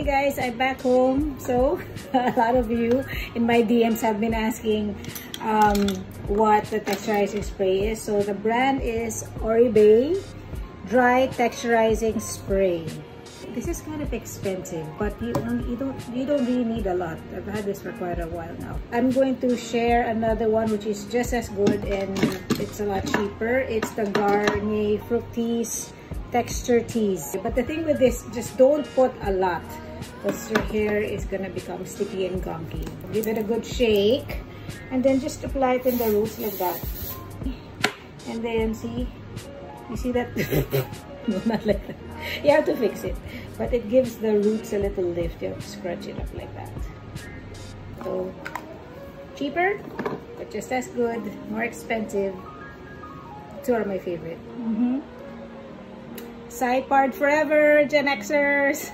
guys, I'm back home. So, a lot of you in my DMs have been asking um, what the texturizing spray is. So, the brand is Oribe Dry Texturizing Spray. This is kind of expensive, but you, you don't you don't really need a lot. I've had this for quite a while now. I'm going to share another one which is just as good and it's a lot cheaper. It's the Garnier Fructis texture tease. But the thing with this, just don't put a lot because your hair is gonna become sticky and gunky. Give it a good shake and then just apply it in the roots like that. And then see, you see that? no, not like that. You have to fix it. But it gives the roots a little lift. You have to scrunch it up like that. So, cheaper, but just as good, more expensive. Two are my favorite. Mm -hmm. Side part forever, Gen Xers!